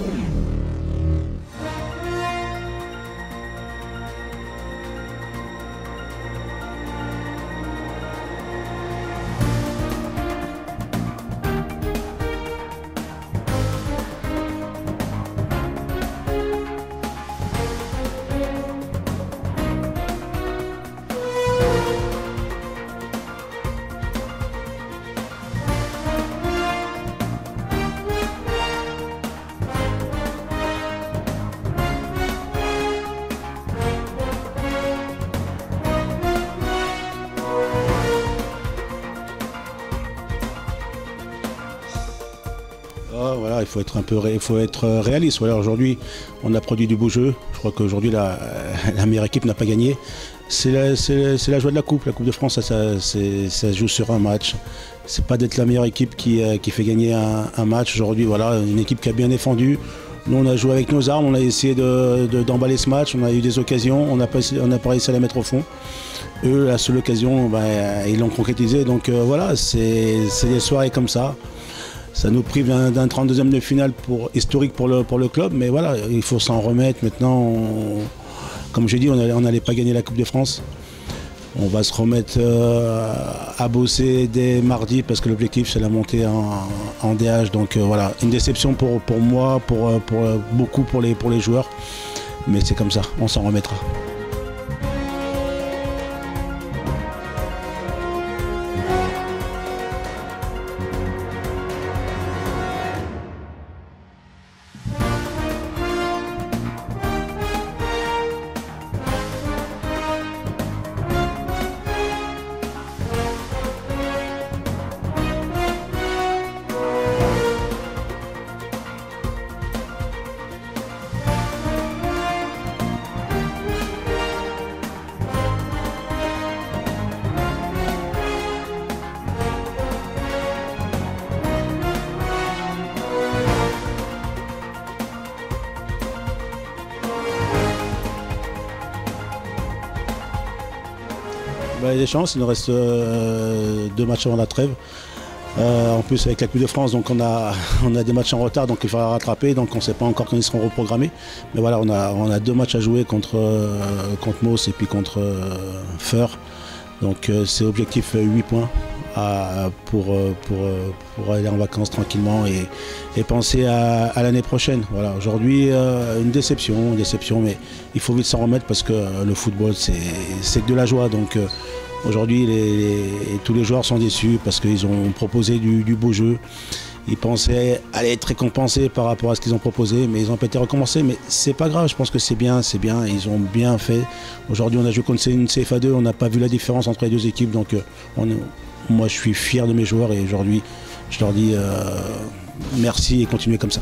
Yeah. Voilà, il faut être être réaliste. Voilà, aujourd'hui, on a produit du beau jeu. Je crois qu'aujourd'hui, la, la, meilleure équipe n'a pas gagné. C'est la, joie de la Coupe. La Coupe de France, ça, joue sur un match. C'est pas d'être la meilleure équipe qui, qui fait gagner un, match. Aujourd'hui, voilà, une équipe qui a bien défendu. Nous, on a joué avec nos armes, on a essayé d'emballer de, ce match, on a eu des occasions, on n'a pas, réussi à la mettre au fond. Eux, la seule occasion, ben, ils l'ont concrétisé. Donc euh, voilà, c'est des soirées comme ça. Ça nous prive d'un 32e de finale pour, historique pour le, pour le club, mais voilà, il faut s'en remettre. Maintenant, comme j'ai dit, on n'allait pas gagner la Coupe de France. On va se remettre euh, à bosser dès mardi parce que l'objectif c'est la montée en, DH. Donc euh, voilà, une déception pour, pour moi, pour, euh, pour beaucoup pour les, pour les joueurs. Mais c'est comme ça, on s'en remettra. Bah, il des chances, il nous reste euh, deux matchs avant la trêve. Euh, en plus avec la Coupe de France, donc on a, on a des matchs en retard, donc il faudra rattraper, donc on ne sait pas encore quand ils seront reprogrammés. Mais voilà, on a, on a deux matchs à jouer contre, euh, contre Moss et puis contre Feur. Donc c'est objectif 8 points pour, aller en vacances tranquillement et, penser à, l'année prochaine. Voilà, aujourd'hui une déception, une déception, mais il faut vite s'en remettre parce que le football c'est de la joie. Donc Aujourd'hui, tous les joueurs sont déçus parce qu'ils ont proposé du, beau jeu. Ils pensaient aller être récompensés par rapport à ce qu'ils ont proposé, mais ils pas été récompensés. Mais c'est pas grave, je pense que c'est bien, c'est bien. Ils ont bien fait. Aujourd'hui, on a joué contre une CFA2, on n'a pas vu la différence entre les deux équipes. Donc, euh, moi, je suis fier de mes joueurs et aujourd'hui, je leur dis euh, merci et continuez comme ça.